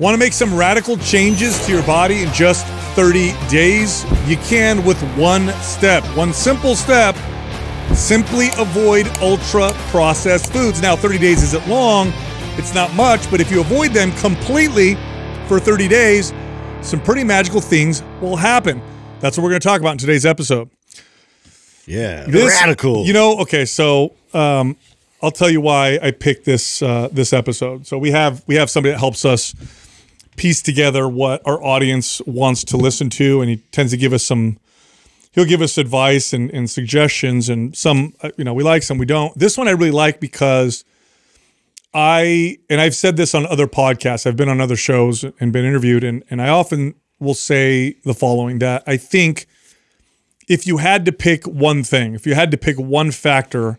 Want to make some radical changes to your body in just 30 days? You can with one step, one simple step. Simply avoid ultra processed foods. Now, 30 days isn't long, it's not much, but if you avoid them completely for 30 days, some pretty magical things will happen. That's what we're going to talk about in today's episode. Yeah, This- radical. You know, okay, so um, I'll tell you why I picked this uh, this episode. So we have we have somebody that helps us piece together what our audience wants to listen to, and he tends to give us some. He'll give us advice and, and suggestions, and some uh, you know we like, some we don't. This one I really like because I and I've said this on other podcasts. I've been on other shows and been interviewed, and and I often will say the following: that I think if you had to pick one thing, if you had to pick one factor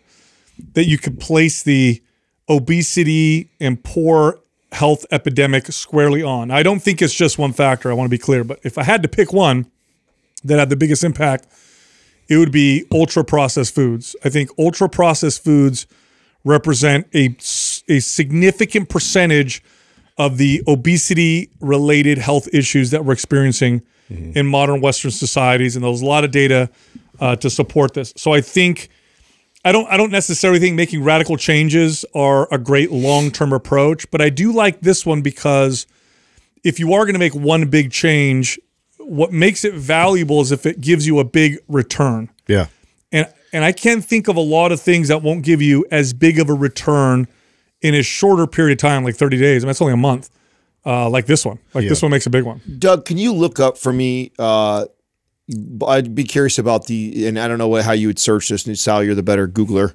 that you could place the obesity and poor health epidemic squarely on, I don't think it's just one factor. I want to be clear, but if I had to pick one that had the biggest impact, it would be ultra processed foods. I think ultra processed foods represent a, a significant percentage of the obesity related health issues that we're experiencing in modern Western societies. And there's a lot of data uh, to support this. So I think I don't I don't necessarily think making radical changes are a great long-term approach, but I do like this one because if you are going to make one big change, what makes it valuable is if it gives you a big return. yeah, And and I can't think of a lot of things that won't give you as big of a return in a shorter period of time, like 30 days. I mean, it's only a month. Uh, like this one. Like this one makes a big one. Doug, can you look up for me? Uh, I'd be curious about the, and I don't know what, how you would search this. And Sal, you're the better Googler.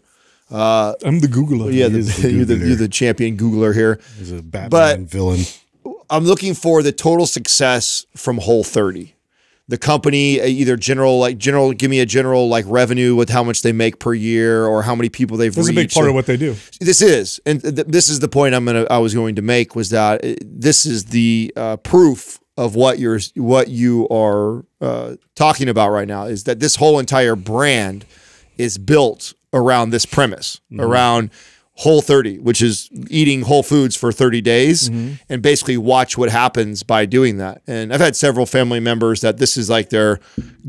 I'm the Googler. Yeah, He the, the you're, the, you're the champion Googler here. he's a Batman But- villain. I'm looking for the total success from Whole 30. The company, uh, either general, like general, give me a general like revenue with how much they make per year or how many people they've This is a big part or- of what they do. this is and th- this is the point i'm gonna i was going to make was that uh, this is the uh, proof of what you're what you are uh, talking about right now is that this whole entire brand is built around this premise around whole 30 which is eating whole foods for 30 days and basically watch what happens by doing that. And i've had several family members that this is like their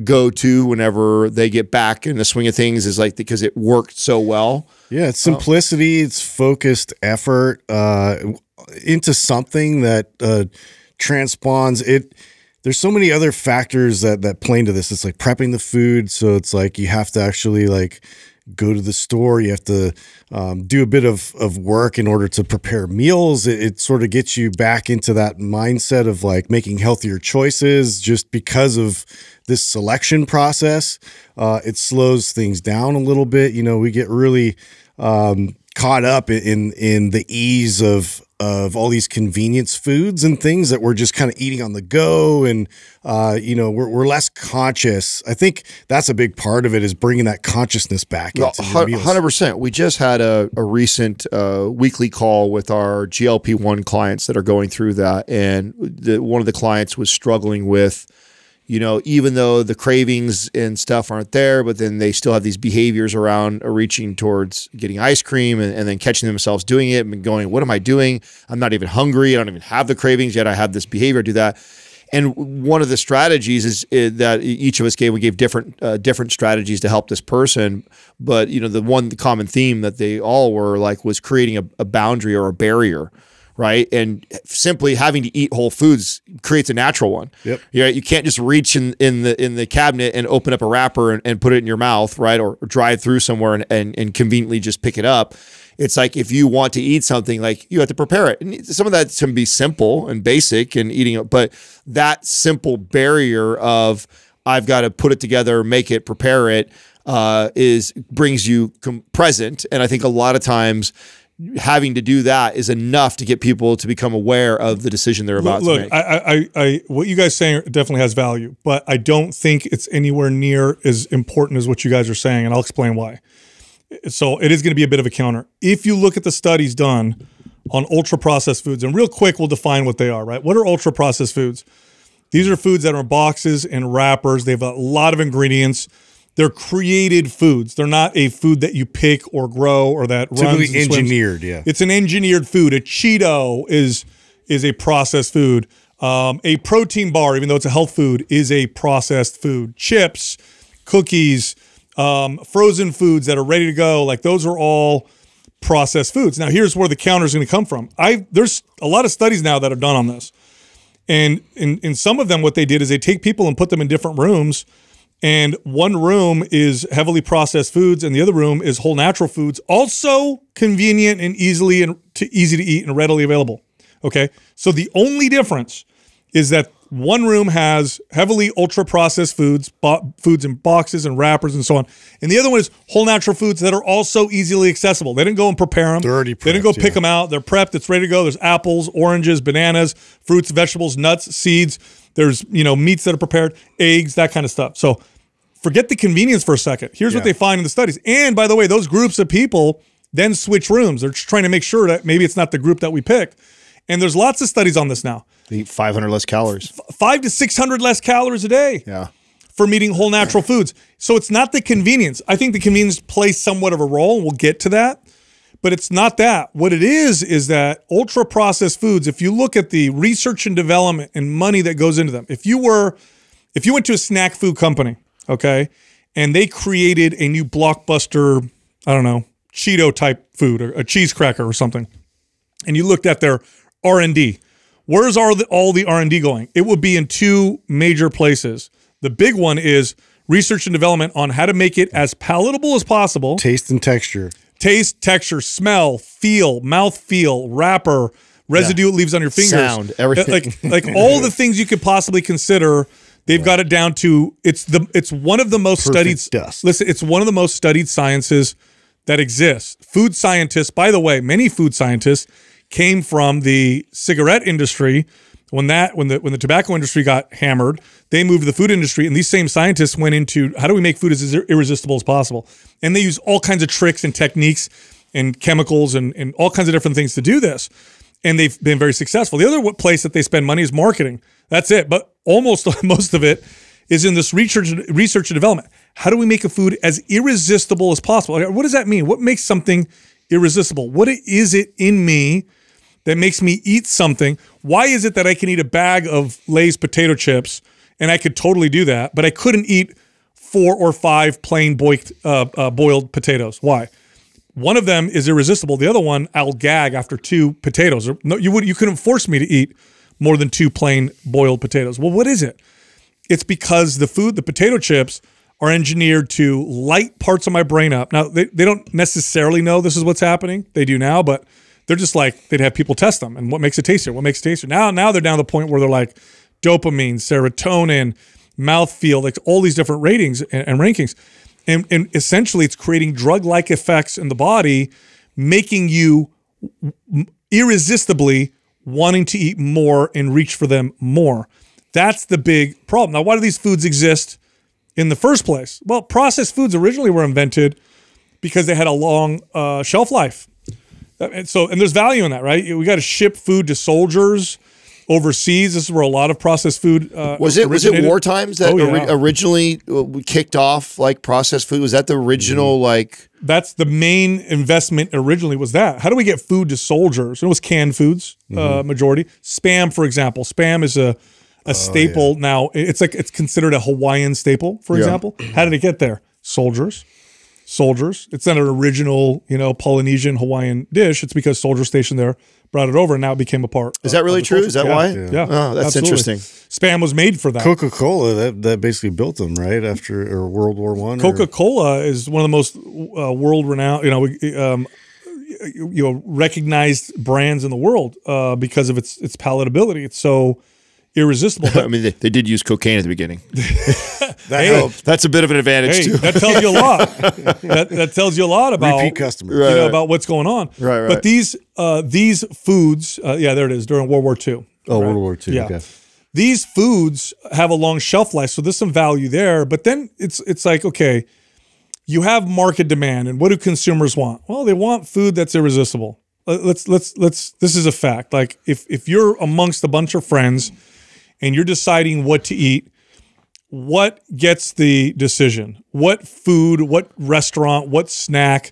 go-to whenever they get back in the swing of things is like because it worked so well. Yeah, it's simplicity, it's focused effort uh, into something that uh, transpawns it. There's so many other factors that that play into this. It's like prepping the food, so it's like you have to actually like go to the store. You have to um, do a bit of of work in order to prepare meals. It, it sort of gets you back into that mindset of like making healthier choices, just because of this selection process. Uh, it slows things down a little bit. You know, we get really um, caught up in in the ease of of all these convenience foods and things that we're just kind of eating on the go and uh, you know we're, we're less conscious i think that's a big part of it is bringing that consciousness back into your. Hundred percent. We just had a, a recent uh, weekly call with our GLP one clients that are going through that, and the, one of the clients was struggling with, you know, even though the cravings and stuff aren't there, but then they still have these behaviors around reaching towards getting ice cream and, and then catching themselves doing it and going, "What am I doing? I'm not even hungry. I don't even have the cravings yet. I have this behavior. Do that." And one of the strategies is, is that each of us gave. We gave different uh, different strategies to help this person, but you know the one common theme that they all were like was creating a, a boundary or a barrier, right? And simply having to eat whole foods creates a natural one. Yep. Yeah, you can't just reach in, in the in the cabinet and open up a wrapper and, and put it in your mouth, right? Or, or drive through somewhere and, and and conveniently just pick it up. It's like if you want to eat something, like you have to prepare it. And some of that can be simple and basic and eating it, but that simple barrier of I've got to put it together, make it, prepare it, uh, is brings you com- present. And I think a lot of times having to do that is enough to get people to become aware of the decision they're about Look, to make. I, I, I, I, what you guys saying definitely has value, but I don't think it's anywhere near as important as what you guys are saying, and I'll explain why. So it is going to be a bit of a counter. If you look at the studies done on ultra processed foods, and real quick, we'll define what they are. Right? What are ultra processed foods? These are foods that are in boxes and wrappers. They have a lot of ingredients. They're created foods. They're not a food that you pick or grow or that runs typically swims. engineered yeah It's an engineered food. A Cheeto is is a processed food. Um, a protein bar, even though it's a health food, is a processed food. Chips, cookies, um, frozen foods that are ready to go, like those are all processed foods. Now, here's where the counter is going to come from. I there's a lot of studies now that are done on this, and in in some of them, what they did is they take people and put them in different rooms, and one room is heavily processed foods, and the other room is whole natural foods, also convenient and easily and to easy to eat and readily available. Okay, so the only difference is that one room has heavily ultra processed foods, foods in boxes and wrappers and so on, and the other one is whole natural foods that are also easily accessible. They didn't go and prepare them. They're they didn't go pick yeah. them out. They're prepped. It's ready to go. There's apples, oranges, bananas, fruits, vegetables, nuts, seeds. There's you know meats that are prepared, eggs, that kind of stuff. So forget the convenience for a second. Here's what they find in the studies. And by the way, those groups of people then switch rooms. They're just trying to make sure that maybe it's not the group that we pick. And there's lots of studies on this now. They eat 500 less calories. Five to 600 less calories a day Yeah. from eating whole natural foods. So it's not the convenience. I think the convenience plays somewhat of a role, we'll get to that. But it's not that. What it is is that ultra processed foods, if you look at the research and development and money that goes into them, if you were if you went to a snack food company, okay, and they created a new blockbuster, I don't know, Cheeto type food or a cheese cracker or something, and you looked at their R&D, where's all the, all the R&D going? It would be in two major places. The big one is research and development on how to make it as palatable as possible Taste and texture. taste, texture, smell, feel, mouth feel, wrapper, residue it leaves on your fingers, Sound, everything. like like all the things you could possibly consider. They've got it down to it's the it's one of the most Perfect studied dust. Listen, it's one of the most studied sciences that exists. Food scientists, by the way, many food scientists came from the cigarette industry. When that when the when the tobacco industry got hammered, they moved to the food industry, and these same scientists went into how do we make food as irresistible as possible, and they use all kinds of tricks and techniques and chemicals and and all kinds of different things to do this, and they've been very successful. The other place that they spend money is marketing. That's it, but almost most of it is in this research research and development. How do we make a food as irresistible as possible? What does that mean? What makes something irresistible? What is it in me that makes me eat something? Why is it that I can eat a bag of Lay's potato chips and I could totally do that, but I couldn't eat four or five plain boiled uh, uh, boiled potatoes? Why? One of them is irresistible. The other one, I'll gag after two potatoes. No, you would you couldn't force me to eat more than two plain boiled potatoes. Well, what is it? It's because the food, the potato chips, are engineered to light parts of my brain up. Now, they, they don't necessarily know this is what's happening. They do now, but they're just like, they'd have people test them. And what makes it tastier? What makes it tastier? Now, now they're down to the point where they're like dopamine, serotonin, mouthfeel, like all these different ratings and, and rankings. And, and essentially, it's creating drug like effects in the body, making you irresistibly wanting to eat more and reach for them more. That's the big problem. Now, why do these foods exist in the first place? Well, processed foods originally were invented because they had a long uh, shelf life. Uh, And so, and there's value in that, right? We got to ship food to soldiers overseas. This is where a lot of processed food uh, Was it was it war times that Oh, yeah. ori- originally uh, kicked off like processed food? Was that the original Mm-hmm. like? that's the main investment originally was that. How do we get food to soldiers? It was canned foods uh, majority. Spam for example. Spam is a a staple now. It's like it's considered a hawaiian staple for example. How did it get there? Soldiers. Soldiers. It's not an original you know polynesian hawaiian dish. It's because soldiers stationed there brought it over and now it became a part Is that really true? Is that why? yeah, Oh, that's absolutely. interesting. spam was made for that Coca Cola that, that basically built them right after or World War One. Coca Cola is one of the most uh, world renowned, you know, um, you know, recognized brands in the world uh, because of its its palatability. It's so irresistible. I mean, they, they did use cocaine at the beginning. that Hey, helped. That's a bit of an advantage hey, too. that tells you a lot. that, that tells you a lot about Repeat customer. you know, right. about what's going on. Right, right. But these uh, these foods, uh, yeah, there it is during World War II. Oh, World War Two. Yeah. Okay. these foods have a long shelf life, so there's some value there. But then it's it's like okay, you have market demand, and what do consumers want? Well, they want food that's irresistible. Let's let's let's. This is a fact. Like if if you're amongst a bunch of friends, and you're deciding what to eat, what gets the decision? What food? What restaurant? What snack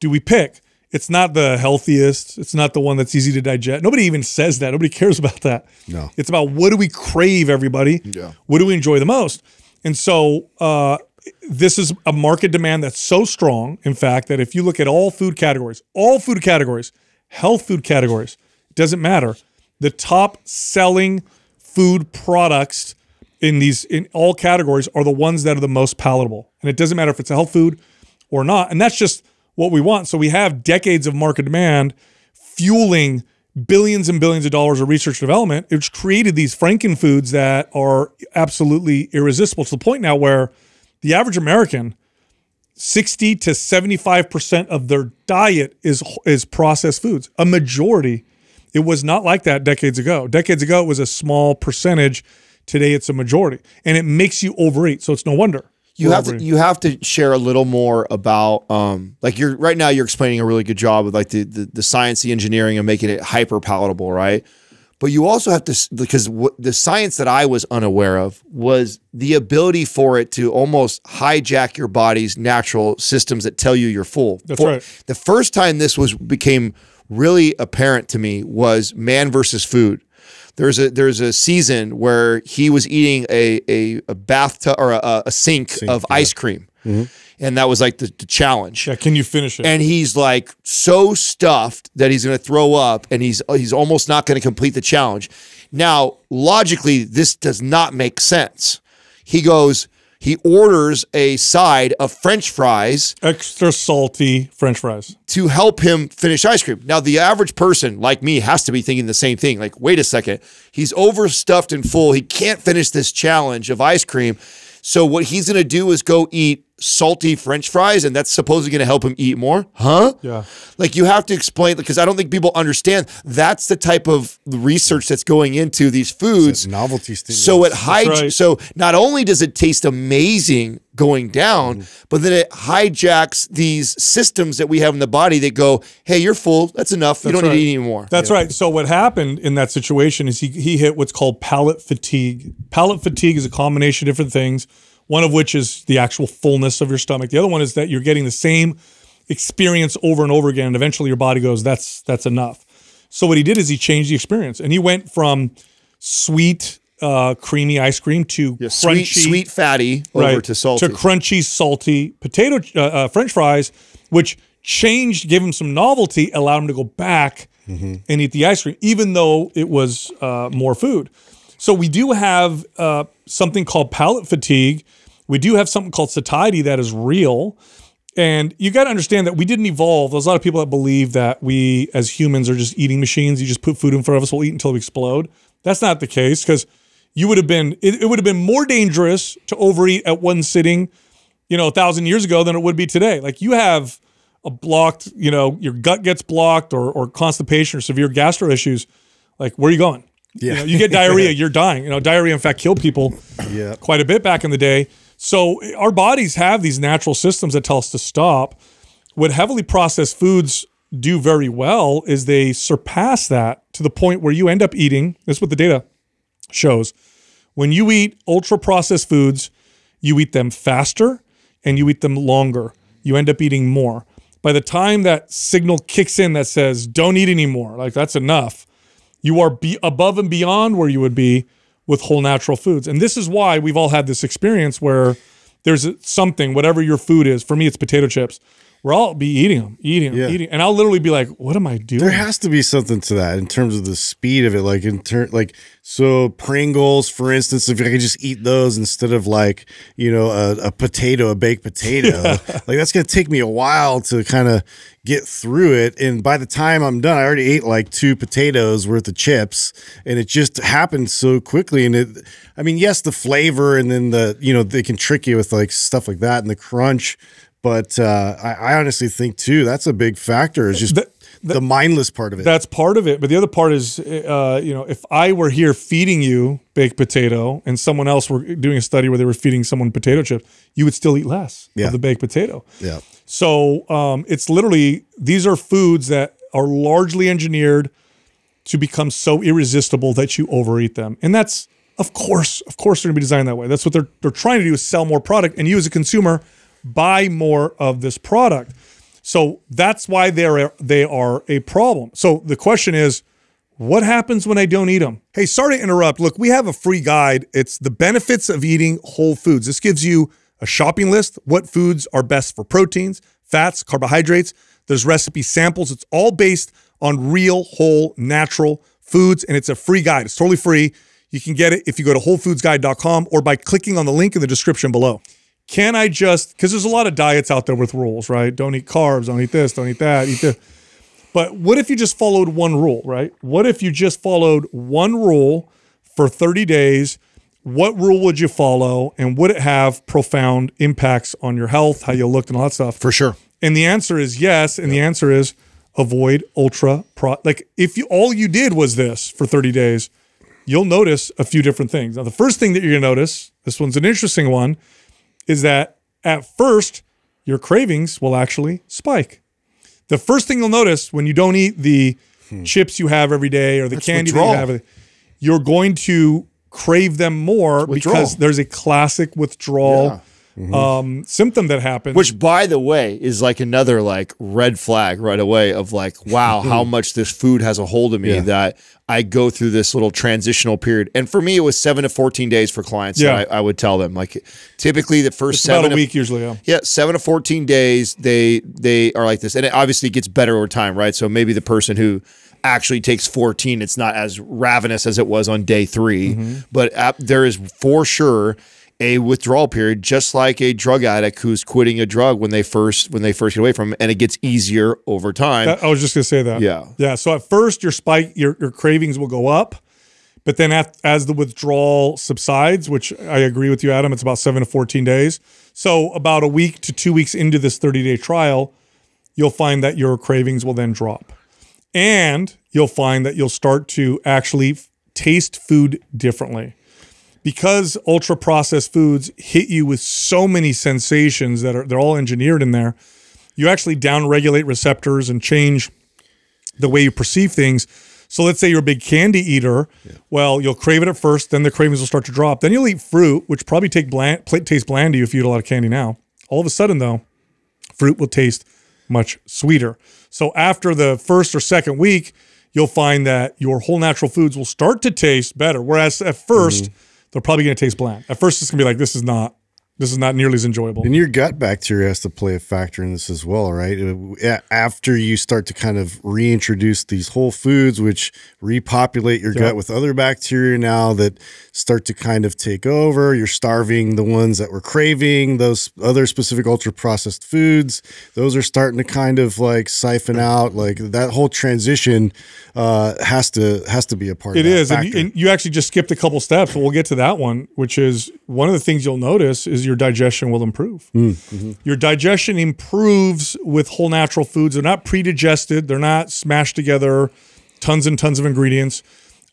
do we pick? It's not the healthiest. It's not the one that's easy to digest. Nobody even says that. Nobody cares about that. No. It's about what do we crave, everybody? Yeah. What do we enjoy the most? And so uh, this is a market demand that's so strong, in fact, that if you look at all food categories, all food categories, health food categories, doesn't matter. The top selling food products in these in all categories are the ones that are the most palatable. And it doesn't matter if it's a health food or not. And that's just what we want. So we have decades of market demand fueling billions and billions of dollars of research and development, which created these Franken foods that are absolutely irresistible to the point now where the average American, 60 to 75% of their diet is is processed foods. A majority. It was not like that decades ago. Decades ago, it was a small percentage. Today, it's a majority, and it makes you overeat. So it's no wonder you have to you have to share a little more about um like you're right now you're explaining a really good job with like the the, the science the engineering and making it hyper palatable right but you also have to because what the science that I was unaware of was the ability for it to almost hijack your body's natural systems that tell you you're full. That's For- right. The first time this was became really apparent to me was man versus food. There's a there's a season where he was eating a a, a bathtub or a, a sink, of ice cream, mm-hmm. and that was like the, the challenge. Yeah, can you finish it? And he's like so stuffed that he's going to throw up, and he's he's almost not going to complete the challenge. Now, logically, this does not make sense. He goes, he orders a side of French fries Extra salty French fries. to help him finish ice cream. Now, the average person like me has to be thinking the same thing. Like, wait a second, he's overstuffed and full. He can't finish this challenge of ice cream. So, what he's going to do is go eat salty French fries, and that's supposedly going to help him eat more. Huh? Yeah. Like, you have to explain because I don't think people understand that's the type of research that's going into these foods. Novelty stimulus. So it hij- right. So not only does it taste amazing going down, Mm-hmm. but then it hijacks these systems that we have in the body that go, "Hey, you're full. That's enough. you don't right. need any more." That's right. So what happened in that situation is he he hit what's called palate fatigue. Palate fatigue is a combination of different things. One of which is the actual fullness of your stomach. The other one is that you're getting the same experience over and over again, and eventually your body goes, "That's that's enough." So what he did is he changed the experience, and he went from sweet, uh, creamy ice cream to Yeah, sweet, crunchy, sweet, fatty over to salty. to crunchy, salty potato uh, uh, French fries, which changed, gave him some novelty, allowed him to go back and eat the ice cream, even though it was uh, more food. So we do have uh, something called palate fatigue. We do have something called satiety that is real. And you got to understand that we didn't evolve. There's a lot of people that believe that we, as humans, are just eating machines. You just put food in front of us, we'll eat until we explode. That's not the case because you would have been. It, it would have been more dangerous to overeat at one sitting, you know, a thousand years ago than it would be today. Like you have a blocked, you know, your gut gets blocked or or constipation or severe gastro issues. Like where are you going? Yeah. You, know, you get diarrhea, you're dying. You know, diarrhea in fact killed people yeah. quite a bit back in the day. So our bodies have these natural systems that tell us to stop. What heavily processed foods do very well is they surpass that to the point where you end up eating. This is what the data shows. When you eat ultra processed foods, you eat them faster and you eat them longer. You end up eating more. By the time that signal kicks in that says, don't eat anymore, like that's enough, you are be above and beyond where you would be with whole natural foods. And this is why we've all had this experience where there's something, whatever your food is. For me, it's potato chips. Where I'll be eating them, eating them, Yeah. eating, and I'll literally be like, "What am I doing?" There has to be something to that in terms of the speed of it. Like in turn, like so Pringles, for instance, if I could just eat those instead of like you know a, a potato, a baked potato, like that's gonna take me a while to kind of get through it. And by the time I'm done, I already ate like two potatoes worth of chips, and it just happened so quickly. And it, I mean, yes, the flavor, and then the you know they can trick you with like stuff like that and the crunch. But uh, I, I honestly think too that's a big factor. Is just The- the mindless part of it. That's part of it. But the other part is, uh, you know, if I were here feeding you baked potato and someone else were doing a study where they were feeding someone potato chips, you would still eat less Yeah. of the baked potato. yeah. So um, it's literally these are foods that are largely engineered to become so irresistible that you overeat them, and that's of course, of course, they're going to be designed that way. That's what they're they're trying to do is sell more product, and you as a consumer buy more of this product. So that's why they're they are a problem. So the question is, what happens when I don't eat them? Hey, sorry to interrupt. Look, we have a free guide. It's the benefits of eating whole foods. This gives you a shopping list, what foods are best for proteins, fats, carbohydrates. There's recipe samples. It's all based on real, whole, natural foods, and it's a free guide. It's totally free. You can get it if you go to wholefoodsguide.com or by clicking on the link in the description below. Can I just, because there's a lot of diets out there with rules, right? Don't eat carbs, don't eat this, don't eat that, eat this. But what if you just followed one rule, right? What if you just followed one rule for 30 days? What rule would you follow? And would it have profound impacts on your health, how you looked, and all that stuff? For sure. And the answer is yes. And the answer is avoid ultra pro. Like if you all you did was this for 30 days, you'll notice a few different things. Now, the first thing that you're gonna notice, this one's an interesting one, is that at first your cravings will actually spike. The first thing you'll notice when you don't eat the chips you have every day or the candy that you have, you're going to crave them more because there's a classic withdrawal um, symptom that happens. Which, by the way, is like another like red flag right away of like, wow, how much this food has a hold of me Yeah. that I go through this little transitional period. And for me, it was seven to fourteen days for clients. Yeah. that I, I would tell them like, typically the first it's seven about a to- week usually. Yeah. Yeah, seven to fourteen days. They they are like this, and it obviously gets better over time, right? So maybe the person who actually takes fourteen, it's not as ravenous as it was on day 3 Mm-hmm. but ap- there is for sure a withdrawal period, just like a drug addict who's quitting a drug when they first when they first get away from it, and it gets easier over time. That- I was just gonna say that. Yeah. Yeah. So at first your spike, your your cravings will go up, but then at, as the withdrawal subsides, which I agree with you, Adam, it's about seven to fourteen days. So about a week to two weeks into this thirty day trial, you'll find that your cravings will then drop, and you'll find that you'll start to actually taste food differently. Because ultra processed foods hit you with so many sensations that are they're all engineered in there, you actually downregulate receptors and change the way you perceive things. So let's say you're a big candy eater. Well, you'll crave it at first, then the cravings will start to drop. Then you'll eat fruit, which probably take bland, taste bland to you if you eat a lot of candy now. All of a sudden, though, fruit will taste much sweeter. So after the first or second week, you'll find that your whole natural foods will start to taste better. Whereas at 1st they're probably going to taste bland. At first, it's going to be like this is not this is not nearly as enjoyable. And your gut bacteria has to play a factor in this as well, right? Uh, After you start to kind of reintroduce these whole foods, which repopulate your gut with other bacteria now that start to kind of take over, you're starving the ones that were craving those other specific ultra processed foods. Those are starting to kind of like siphon out. Like that whole transition uh, has to has to be a part It of that is, and you, and you actually just skipped a couple steps, but we'll get to that one, which is one of the things you'll notice is your digestion will improve. Your digestion improves with whole natural foods. They're not pre-digested. They're not smashed together, tons and tons of ingredients.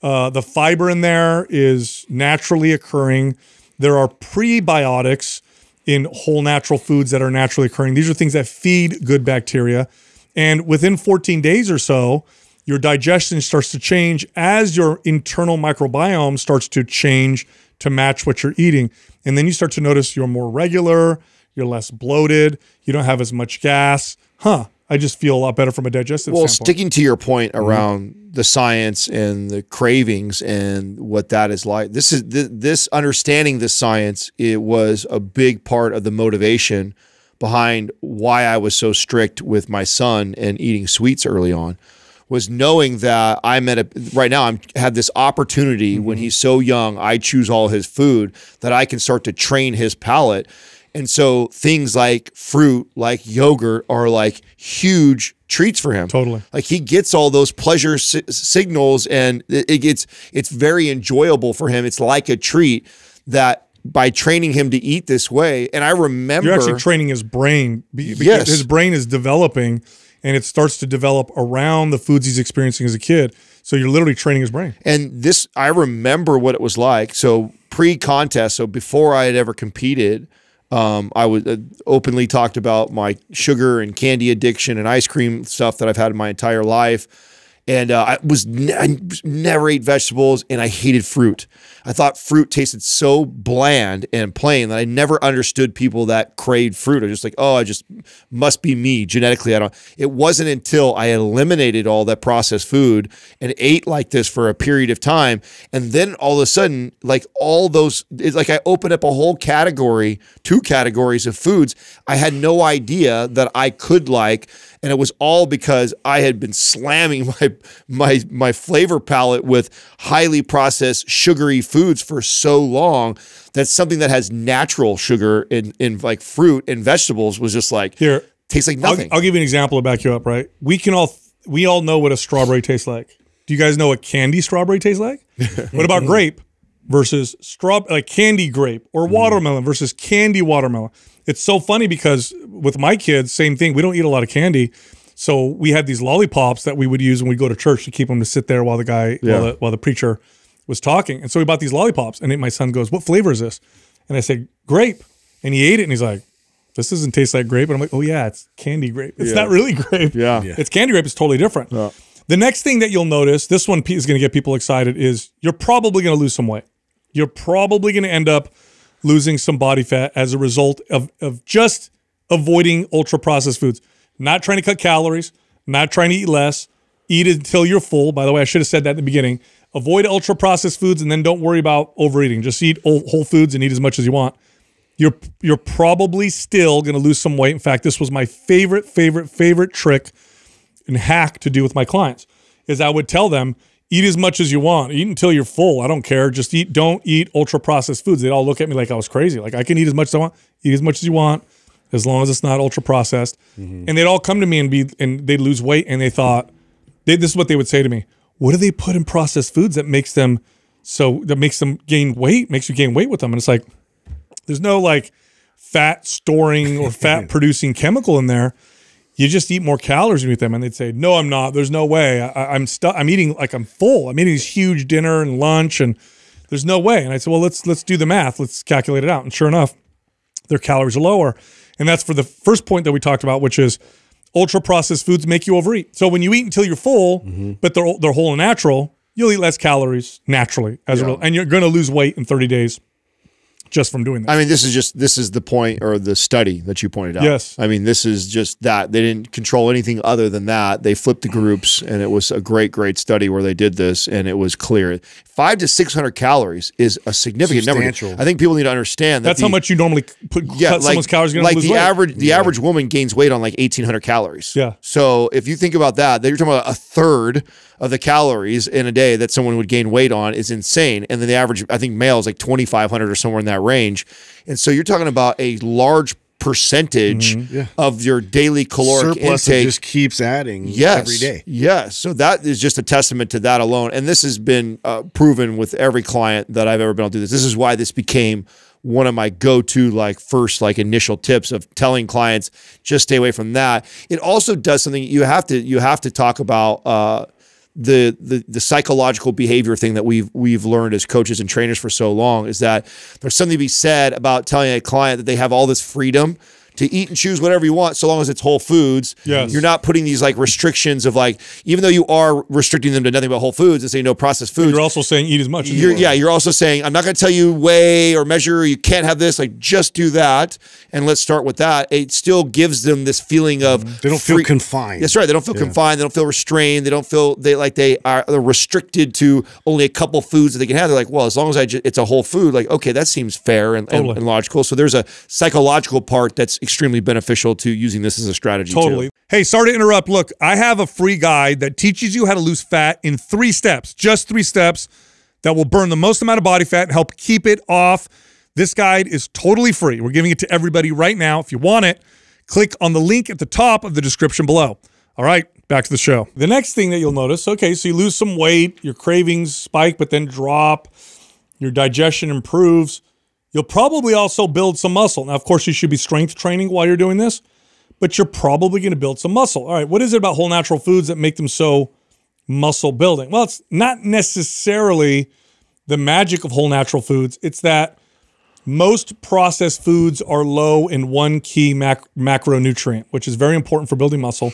Uh, the fiber in there is naturally occurring. There are prebiotics in whole natural foods that are naturally occurring. These are things that feed good bacteria. And within 14 days or so, your digestion starts to change as your internal microbiome starts to change to match what you're eating. And then you start to notice you're more regular, you're less bloated, you don't have as much gas. Huh, I just feel a lot better from a digestive Well, standpoint. sticking to your point mm-hmm. around the science and the cravings and what that is like, this is th- this understanding the science. It was a big part of the motivation behind why I was so strict with my son and eating sweets early on. Was knowing that I'm at a right now I'm had this opportunity mm-hmm. when he's so young, I choose all his food that I can start to train his palate. And so things like fruit, like yogurt, are like huge treats for him. Totally. Like he gets all those pleasure si- signals, and it, it gets it's very enjoyable for him. It's like a treat that by training him to eat this way. And I remember You're actually training his brain because Yes. his brain is developing and it starts to develop around the foods he's experiencing as a kid. So you're literally training his brain. And this, I remember what it was like. So pre-contest, so before I had ever competed, um, I was uh, openly talked about my sugar and candy addiction and ice cream stuff that I've had in my entire life. and uh, I was ne- I never ate vegetables, and I hated fruit. I thought fruit tasted so bland and plain that I never understood people that craved fruit. I was just like, oh, I just must be me genetically. I don't. It wasn't until I eliminated all that processed food and ate like this for a period of time, and then all of a sudden, like all those, it's like I opened up a whole category, two categories of foods I had no idea that I could like and it was all because I had been slamming my my my flavor palate with highly processed sugary foods for so long that something that has natural sugar in in like fruit and vegetables was just like Here, tastes like I'll, nothing. I'll give you an example to back you up. Right? We can all we all know what a strawberry tastes like. Do you guys know what candy strawberry tastes like? what about grape versus straw like candy grape or mm. watermelon versus candy watermelon? It's so funny because with my kids, same thing. We don't eat a lot of candy. So we had these lollipops that we would use when we go to church to keep them to sit there while the guy while, the, while the preacher was talking. And so we bought these lollipops and my son goes, "What flavor is this?" And I said, "Grape." And he ate it and he's like, "This doesn't taste like grape." And I'm like, "Oh yeah, it's candy grape. It's not really grape. Yeah. It's candy grape. It's totally different." The next thing that you'll notice, this one is going to get people excited, is you're probably going to lose some weight. You're probably going to end up losing some body fat as a result of, of just avoiding ultra processed foods. Not trying to cut calories, not trying to eat less, eat until you're full. By the way, I should have said that in the beginning. Avoid ultra processed foods and then don't worry about overeating. Just eat whole whole foods and eat as much as you want. You're you're probably still going to lose some weight. In fact, this was my favorite favorite favorite trick and hack to do with my clients is I would tell them eat as much as you want, eat until you're full. I don't care. Just eat. Don't eat ultra processed foods. They'd all look at me like I was crazy. Like I can eat as much as I want. Eat as much as you want, as long as it's not ultra processed. Mm-hmm. And they'd all come to me and be and they'd lose weight and they thought they, this is what they would say to me. What do they put in processed foods that makes them so that makes them gain weight? Makes you gain weight with them? And it's like there's no like fat storing or fat producing chemical in there. You just eat more calories with them, and they'd say, "No, I'm not. There's no way. I, I'm stuck. I'm eating like I'm full. I'm eating this huge dinner and lunch, and there's no way." And I said, "Well, let's let's do the math. Let's calculate it out." And sure enough, their calories are lower, and that's for the first point that we talked about, which is ultra processed foods make you overeat. So when you eat until you're full, mm-hmm. but they're they're whole and natural, you'll eat less calories naturally as a result, and you're going to lose weight in 30 days just from doing that. I mean, this is just this is the point or the study that you pointed out. Yes. I mean, this is just that they didn't control anything other than that. They flipped the groups, and it was a great, great study where they did this, and it was clear. Five to six hundred calories is a significant number. I think people need to understand that That's the- how much you normally put cut someone's calories. Like lose the weight. average the average woman gains weight on like 1800 calories Yeah. so if you think about that then you're talking about a third of the calories in a day that someone would gain weight on is insane and then the average i think male is like 2500 or somewhere in that range and so you're talking about a large percentage of your daily caloric Surplus intake just keeps adding yes, every day. Yes. So that is just a testament to that alone. And this has been uh, proven with every client that I've ever been able to do this. This is why this became one of my go-to like first like initial tips of telling clients just stay away from that. It also does something you have to you have to talk about uh, the, the the psychological behavior thing that we've we've learned as coaches and trainers for so long is that there's something to be said about telling a client that they have all this freedom to eat and choose whatever you want so long as it's whole foods. Yes. You're not putting these like restrictions of like even though you are restricting them to nothing but whole foods and saying no processed foods. You're also saying eat as much as you You're, want. yeah, you're also saying I'm not going to tell you weigh or measure. You can't have this. Like just do that, and let's start with that. It still gives them this feeling of mm-hmm. They don't feel free- confined. That's right. They don't feel confined. They don't feel restrained. They don't feel they like they are restricted to only a couple foods that they can have. They're like, well, as long as I it's a whole food, like okay, that seems fair and, and, and logical. So there's a psychological part that's extremely beneficial to using this as a strategy. too. Totally. Hey, sorry to interrupt. Look, I have a free guide that teaches you how to lose fat in three steps, just three steps that will burn the most amount of body fat and help keep it off. This guide is totally free. We're giving it to everybody right now. If you want it, click on the link at the top of the description below. All right, back to the show. The next thing that you'll notice okay, so you lose some weight, your cravings spike, but then drop, your digestion improves. You'll probably also build some muscle. Now, of course, you should be strength training while you're doing this, but you're probably going to build some muscle. All right, what is it about whole natural foods that make them so muscle building? Well, it's not necessarily the magic of whole natural foods. It's that most processed foods are low in one key mac- macronutrient, which is very important for building muscle,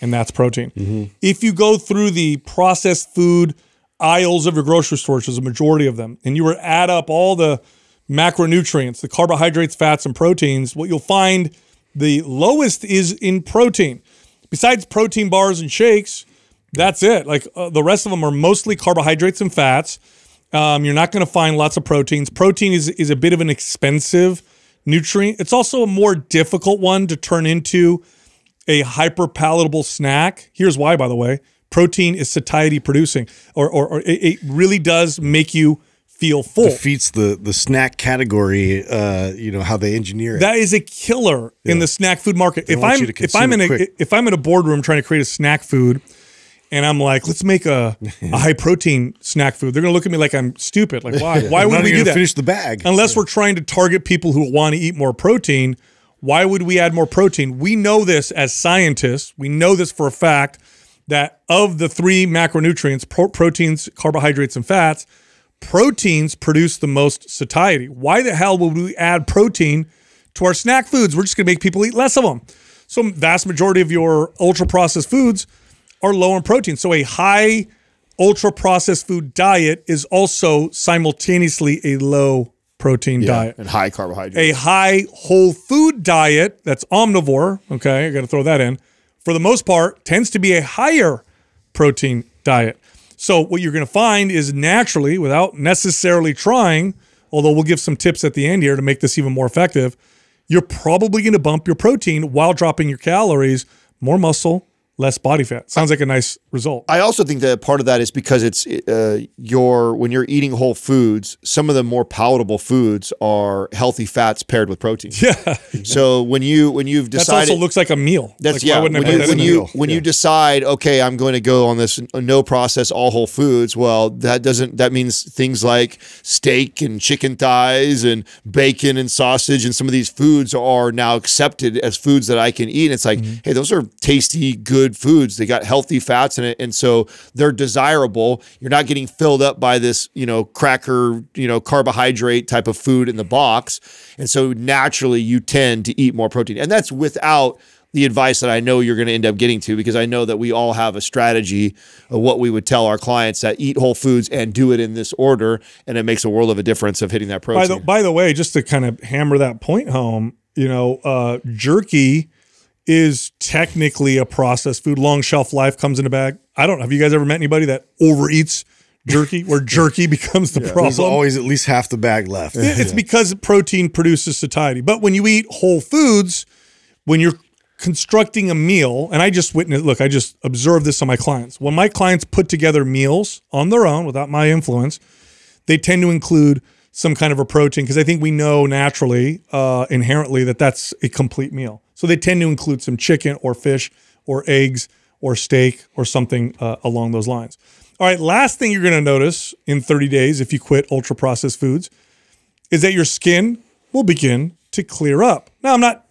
and that's protein. Mm-hmm. If you go through the processed food aisles of your grocery store, which is a majority of them, and you were add up all the macronutrients, the carbohydrates, fats, and proteins, what you'll find the lowest is in protein. Besides protein bars and shakes, that's it. Like uh, the rest of them are mostly carbohydrates and fats. Um, you're not going to find lots of proteins. Protein is is a bit of an expensive nutrient. It's also a more difficult one to turn into a hyper palatable snack. Here's why, by the way. Protein is satiety producing, or, or, or it, it really does make you feel full. Defeats the the snack category. Uh, you know how they engineer it. That is a killer in the snack food market. If I'm if I'm in a quick. if I'm in a boardroom trying to create a snack food, and I'm like, let's make a, a high protein snack food, they're gonna look at me like I'm stupid. Like why? Why would we do that? Finish the bag. Unless we're trying to target people who want to eat more protein. Why would we add more protein? We know this as scientists. We know this for a fact that of the three macronutrients, pro- proteins, carbohydrates, and fats, proteins produce the most satiety. Why the hell would we add protein to our snack foods? We're just going to make people eat less of them. So, vast majority of your ultra processed foods are low in protein. So, a high ultra processed food diet is also simultaneously a low protein diet. and high carbohydrates. A high whole food diet that's omnivore, okay, I got to throw that in, for the most part, tends to be a higher protein diet. So, what you're going to find is naturally, without necessarily trying, although we'll give some tips at the end here to make this even more effective, you're probably going to bump your protein while dropping your calories, more muscle, less body fat. Sounds like a nice result. I also think that part of that is because it's uh, your when you're eating whole foods, some of the more palatable foods are healthy fats paired with protein. Yeah. So when you when you've That decided also looks like a meal. That's Like, why yeah. wouldn't When you that when you when you decide, okay, I'm going to go on this no process all whole foods. Well, that doesn't that means things like steak and chicken thighs and bacon and sausage and some of these foods are now accepted as foods that I can eat. And it's like, Mm-hmm. hey, those are tasty, good foods. They got healthy fats in it, and so they're desirable. You're not getting filled up by this, you know, cracker, you know, carbohydrate type of food in the box, and so naturally you tend to eat more protein, and that's without the advice that I know you're going to end up getting to because I know that we all have a strategy of what we would tell our clients that eat whole foods and do it in this order, and it makes a world of a difference of hitting that By protein. the, by the way, just to kind of hammer that point home, you know, uh, jerky is technically a processed food. Long shelf life comes in a bag. I don't. Have you guys ever met anybody that overeats jerky, where jerky becomes the There's problem? always at least half the bag left. It- It's because protein produces satiety. But when you eat whole foods, when you're constructing a meal, and I just witnessed, look, I just observed this on my clients. When my clients put together meals on their own without my influence, they tend to include some kind of a protein because I think we know naturally, uh, inherently, that that's a complete meal. So they tend to include some chicken or fish or eggs or steak or something uh, along those lines. All right, last thing you're going to notice in 30 days if you quit ultra processed foods is that your skin will begin to clear up. Now, I'm not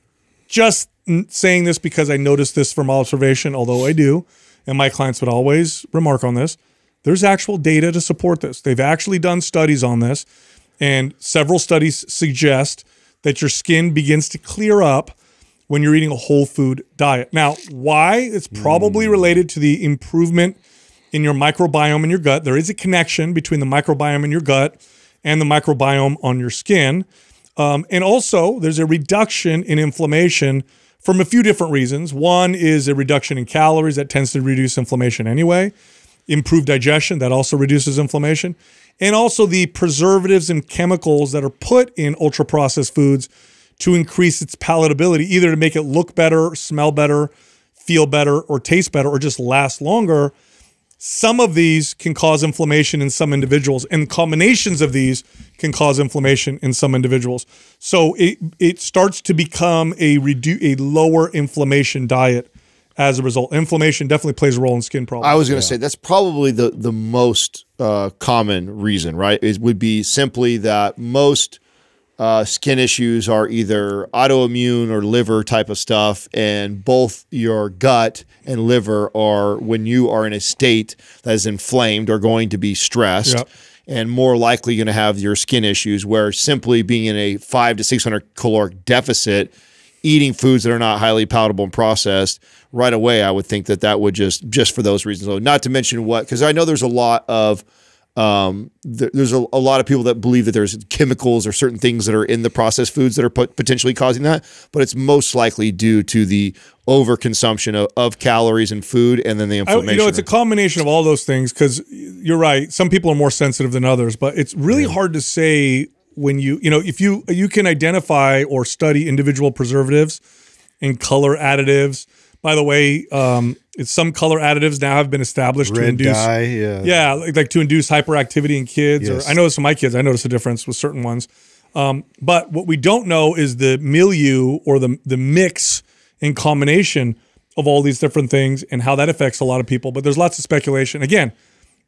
just saying this because I noticed this from observation, although I do, and my clients would always remark on this. There's actual data to support this. They've actually done studies on this, and several studies suggest that your skin begins to clear up when you're eating a whole food diet. Now, why? It's probably related to the improvement in your microbiome in your gut. There is a connection between the microbiome in your gut and the microbiome on your skin. Um, and also, there's a reduction in inflammation from a few different reasons. One is a reduction in calories that tends to reduce inflammation anyway. Improved digestion that also reduces inflammation. And also the preservatives and chemicals that are put in ultra processed foods to increase its palatability, either to make it look better, smell better, feel better, or taste better, or just last longer. Some of these can cause inflammation in some individuals, and combinations of these can cause inflammation in some individuals. So it it starts to become a redu- a lower inflammation diet as a result. Inflammation definitely plays a role in skin problems. I was going to say that's probably the the most uh, common reason, right? It would be simply that most uh, skin issues are either autoimmune or liver type of stuff, and both your gut and liver are when you are in a state that is inflamed are going to be stressed. Yep. And more likely going to have your skin issues, where simply being in a five to six hundred caloric deficit eating foods that are not highly palatable and processed right away, I would think that that would just just for those reasons. Not to mention what because I know there's a lot of um, th- there's a, a lot of people that believe that there's chemicals or certain things that are in the processed foods that are pot- potentially causing that, but it's most likely due to the overconsumption of, of calories and food and then the I, inflammation. you know, it's a combination of all those things because you're right. Some people are more sensitive than others, but it's really hard to say when you, you know, if you you can identify or study individual preservatives and color additives. By the way, um, some color additives now have been established to induce, dye, yeah. yeah, like, like to induce hyperactivity in kids. Yes. Or I noticed in my kids, I noticed a difference with certain ones. Um, but what we don't know is the milieu or the the mix and combination of all these different things and how that affects a lot of people. But there's lots of speculation. Again,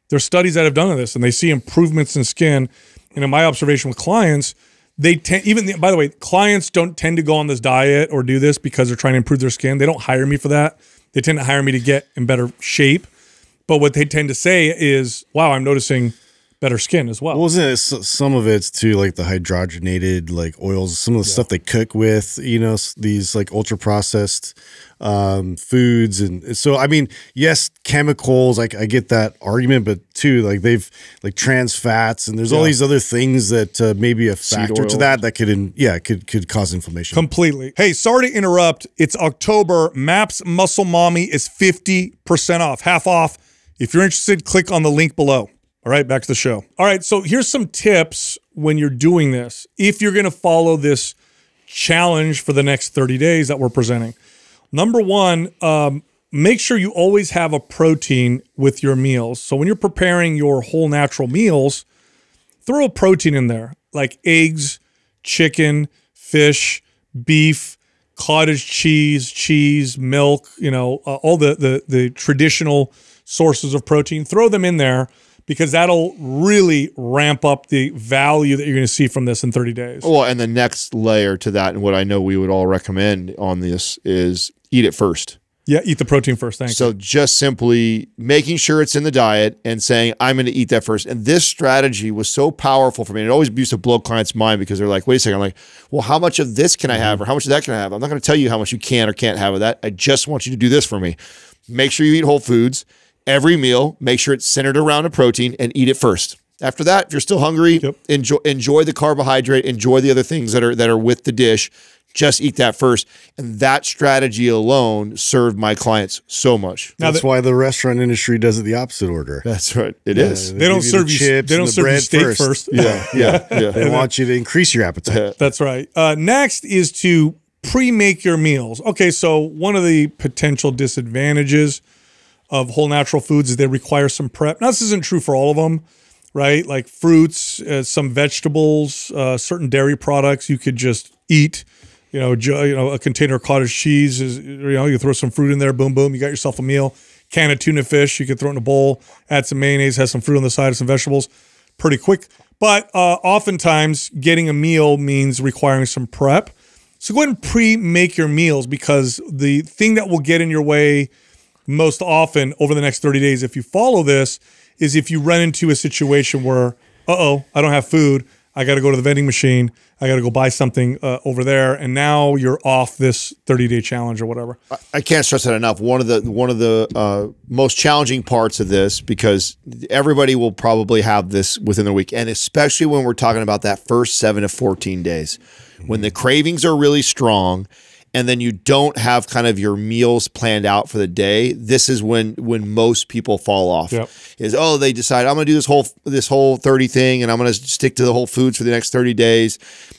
there's studies that have done this and they see improvements in skin. And in my observation with clients, they tend even the, by the way, clients don't tend to go on this diet or do this because they're trying to improve their skin. They don't hire me for that. They tend to hire me to get in better shape. But what they tend to say is, "Wow, I'm noticing better skin as well." Well, isn't it some of it's too like the hydrogenated like oils, some of the stuff they cook with, you know, these like ultra processed um, foods, and so I mean, yes, chemicals. Like I get that argument, but too like they've like trans fats, and there's all these other things that uh, may be a factor to that that could, in, yeah, could could cause inflammation. Completely. Hey, sorry to interrupt. It's October. Maps Muscle Mommy is 50% off, half off. If you're interested, click on the link below. All right, back to the show. All right, so here's some tips when you're doing this. If you're going to follow this challenge for the next 30 days that we're presenting. Number one, um, make sure you always have a protein with your meals. So when you're preparing your whole natural meals, throw a protein in there, like eggs, chicken, fish, beef, cottage cheese, cheese, milk, you know, uh, all the, the the traditional sources of protein. Throw them in there because that'll really ramp up the value that you're going to see from this in 30 days. Well, and the next layer to that, and what I know we would all recommend on this is eat it first. Yeah, eat the protein first. Thanks. So just simply making sure it's in the diet and saying, I'm going to eat that first. And this strategy was so powerful for me. And it always used to blow clients' mind because they're like, wait a second. I'm like, well, how much of this can I have or how much of that can I have? I'm not going to tell you how much you can or can't have of that. I just want you to do this for me. Make sure you eat whole foods. Every meal, make sure it's centered around a protein and eat it first. After that, if you're still hungry, enjoy enjoy the carbohydrate, enjoy the other things that are that are with the dish. Just eat that first. And that strategy alone served my clients so much. now That's that, why the restaurant industry does it the opposite order. That's right. It is. they don't you serve the you. chips They don't the serve you bread steak first. first. Yeah, yeah, yeah. They want you to increase your appetite. That's right. Uh, next is to pre-make your meals. Okay, so one of the potential disadvantages of whole natural foods is they require some prep. Now, this isn't true for all of them, right? Like fruits, uh, some vegetables, uh, certain dairy products you could just eat. You know, you know, a container of cottage cheese is, you know, you throw some fruit in there, boom, boom, you got yourself a meal. Can of tuna fish, you could throw it in a bowl, add some mayonnaise, has some fruit on the side, some vegetables, pretty quick. But uh, oftentimes, getting a meal means requiring some prep. So go ahead and pre-make your meals because the thing that will get in your way most often over the next 30 days if you follow this is if you run into a situation where uh-oh i don't have food i got to go to the vending machine i got to go buy something uh, over there and now you're off this 30 day challenge or whatever I can't stress that enough. One of the one of the uh, most challenging parts of this because everybody will probably have this within the week, and especially when we're talking about that first seven to fourteen days, when the cravings are really strong, and then you don't have kind of your meals planned out for the day. This is when when most people fall off. Yep. Is oh they decide I'm going to do this whole this whole thirty thing, and I'm going to stick to the whole foods for the next thirty days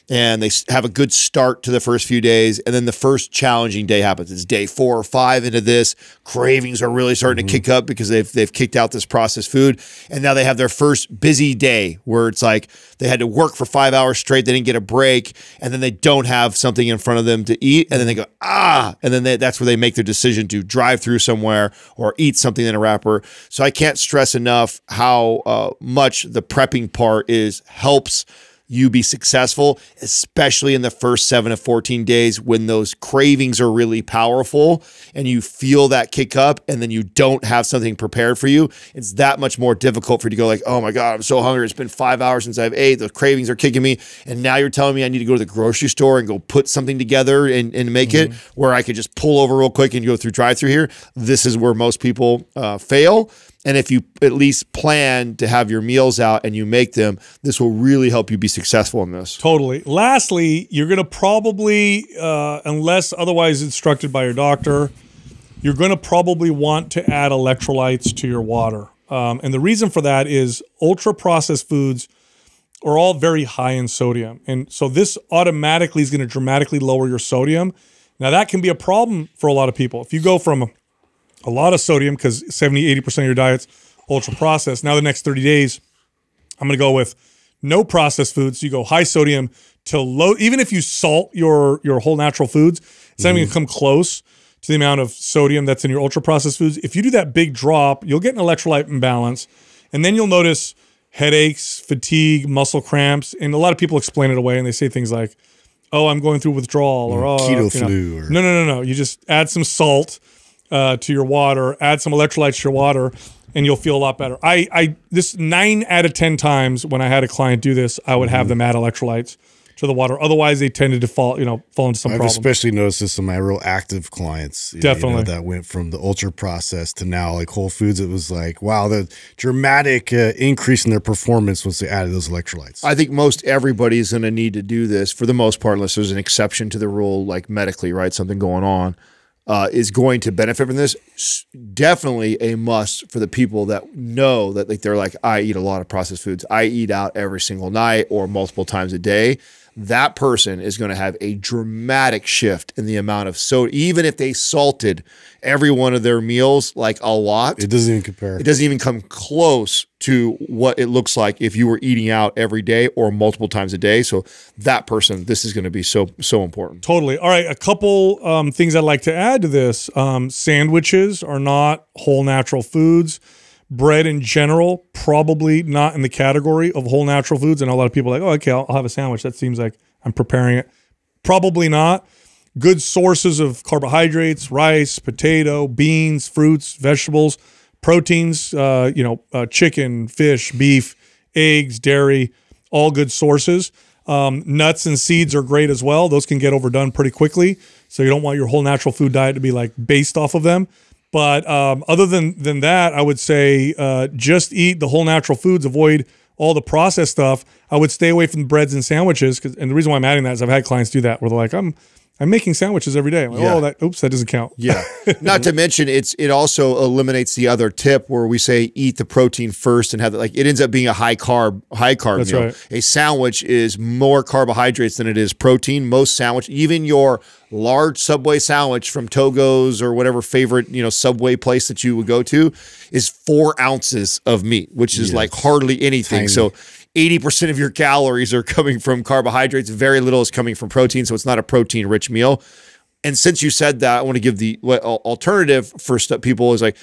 and they have a good start to the first few days and then the first challenging day happens it's day four or five into this cravings are really starting to mm-hmm. kick up because they've they've kicked out this processed food and now they have their first busy day where it's like they had to work for five hours straight they didn't get a break and then they don't have something in front of them to eat and then they go ah and then they, that's where they make their decision to drive through somewhere or eat something in a wrapper. So i can't stress enough how uh, much the prepping part is helps you be successful, especially in the first seven to 14 days when those cravings are really powerful and you feel that kick up and then you don't have something prepared for you. It's that much more difficult for you to go like, oh my God, I'm so hungry. It's been five hours since I've ate. The cravings are kicking me. And now you're telling me I need to go to the grocery store and go put something together and, and make mm-hmm. it where I could just pull over real quick and go through drive through here. This is where most people uh, fail. And if you at least plan to have your meals out and you make them, this will really help you be successful in this. Totally. Lastly, you're going to probably, uh, unless otherwise instructed by your doctor, you're going to probably want to add electrolytes to your water. Um, and the reason for that is ultra processed foods are all very high in sodium. And so this automatically is going to dramatically lower your sodium. Now, that can be a problem for a lot of people. If you go from a lot of sodium because 70, 80% of your diet's ultra processed. Now, the next 30 days, I'm going to go with no processed foods. So you go high sodium to low, even if you salt your, your whole natural foods, it's not mm. going to come close to the amount of sodium that's in your ultra processed foods. If you do that big drop, you'll get an electrolyte imbalance. And then you'll notice headaches, fatigue, muscle cramps. And a lot of people explain it away and they say things like, oh, I'm going through withdrawal or, oh, keto flu. Or- no, no, no, no. You just add some salt uh, to your water, add some electrolytes to your water, and you'll feel a lot better. I, I this nine out of ten times when I had a client do this, I would have mm-hmm. them add electrolytes to the water. Otherwise, they tended to fall, you know, fall into some. I've problem. especially noticed this in my real active clients. Definitely, know, that went from the ultra process to now like Whole Foods. It was like wow, the dramatic uh, increase in their performance once they added those electrolytes. I think most everybody is going to need to do this for the most part, unless there's an exception to the rule, like medically, right? Something going on uh, is going to benefit from this. Definitely a must for the people that know that like they're like I eat a lot of processed foods. I eat out every single night or multiple times a day that person is going to have a dramatic shift in the amount of soda. Even if they salted every one of their meals like a lot, it doesn't even compare. It doesn't even come close to what it looks like if you were eating out every day or multiple times a day. So that person, this is going to be so so important. Totally. All right, a couple um, things I'd like to add to this: um, sandwiches are not whole natural foods bread in general, probably not in the category of whole natural foods. And a lot of people are like, oh, okay, I'll, I'll have a sandwich. That seems like I'm preparing it. Probably not. Good sources of carbohydrates, rice, potato, beans, fruits, vegetables, proteins, uh, you know, uh, chicken, fish, beef, eggs, dairy, all good sources. Um, nuts and seeds are great as well. Those can get overdone pretty quickly. So you don't want your whole natural food diet to be like based off of them. But um, other than than that, I would say uh, just eat the whole natural foods. Avoid all the processed stuff. I would stay away from breads and sandwiches. And the reason why I'm adding that is I've had clients do that where they're like, I'm I'm making sandwiches every day. Like, yeah. Oh, that oops, that doesn't count. Yeah. Not to mention, it's it also eliminates the other tip where we say eat the protein first and have like it ends up being a high carb high carb That's meal. Right. A sandwich is more carbohydrates than it is protein. Most sandwich, even your large Subway sandwich from Togo's or whatever favorite you know Subway place that you would go to, is four ounces of meat, which is yes. like hardly anything. Tiny. So 80% of your calories are coming from carbohydrates, very little is coming from protein. So it's not a protein rich meal. And since you said that, I want to give the alternative for people is like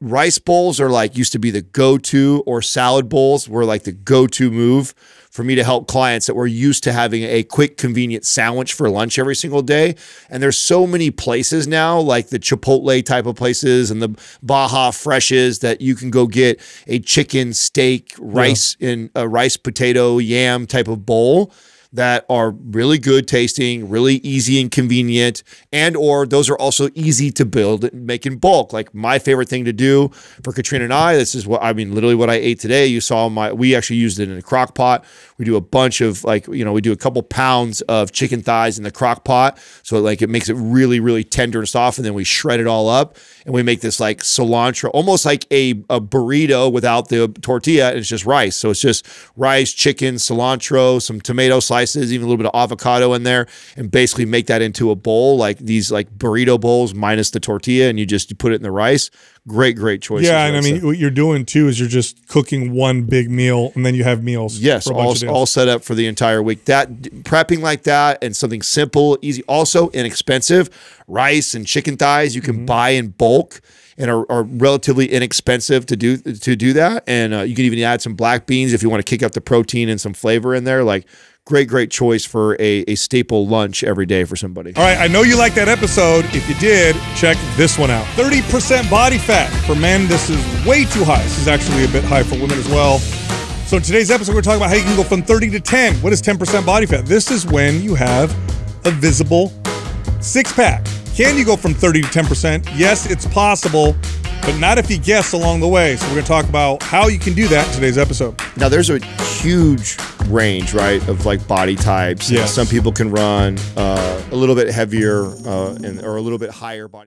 rice bowls are like used to be the go to, or salad bowls were like the go to move for me to help clients that were used to having a quick, convenient sandwich for lunch every single day. And there's so many places now, like the Chipotle type of places and the Baja Freshes, that you can go get a chicken, steak, rice, yeah. in a rice, potato, yam type of bowl that are really good tasting, really easy and convenient, and or those are also easy to build and make in bulk. Like my favorite thing to do for Katrina and I, this is what I mean, literally what I ate today. You saw my we actually used it in a crock pot. We do a bunch of like, you know, we do a couple pounds of chicken thighs in the crock pot. So like it makes it really, really tender and soft. And then we shred it all up and we make this like cilantro, almost like a, a burrito without the tortilla. And it's just rice. So it's just rice, chicken, cilantro, some tomato slices slices, even a little bit of avocado in there, and basically make that into a bowl, like these like burrito bowls minus the tortilla, and you just you put it in the rice. Great, great choice. Yeah, and I mean, what you're doing too is you're just cooking one big meal, and then you have meals. Yes, all, all set up for the entire week. That prepping like that and something simple, easy, also inexpensive. Rice and chicken thighs you can mm -hmm. buy in bulk and are, are relatively inexpensive to do to do that. And uh, you can even add some black beans if you want to kick up the protein and some flavor in there. Like great, great choice for a, a staple lunch every day for somebody. All right, I know you liked that episode. If you did, check this one out. 30% body fat. For men, this is way too high. This is actually a bit high for women as well. So in today's episode, we're talking about how you can go from 30 to 10. What is 10% body fat? This is when you have a visible six pack. Can you go from 30 to 10%? Yes, it's possible, but not if you guess along the way. So we're going to talk about how you can do that in today's episode. Now, there's a huge range, right, of like body types. Yes. Some people can run uh, a little bit heavier uh, and or a little bit higher body.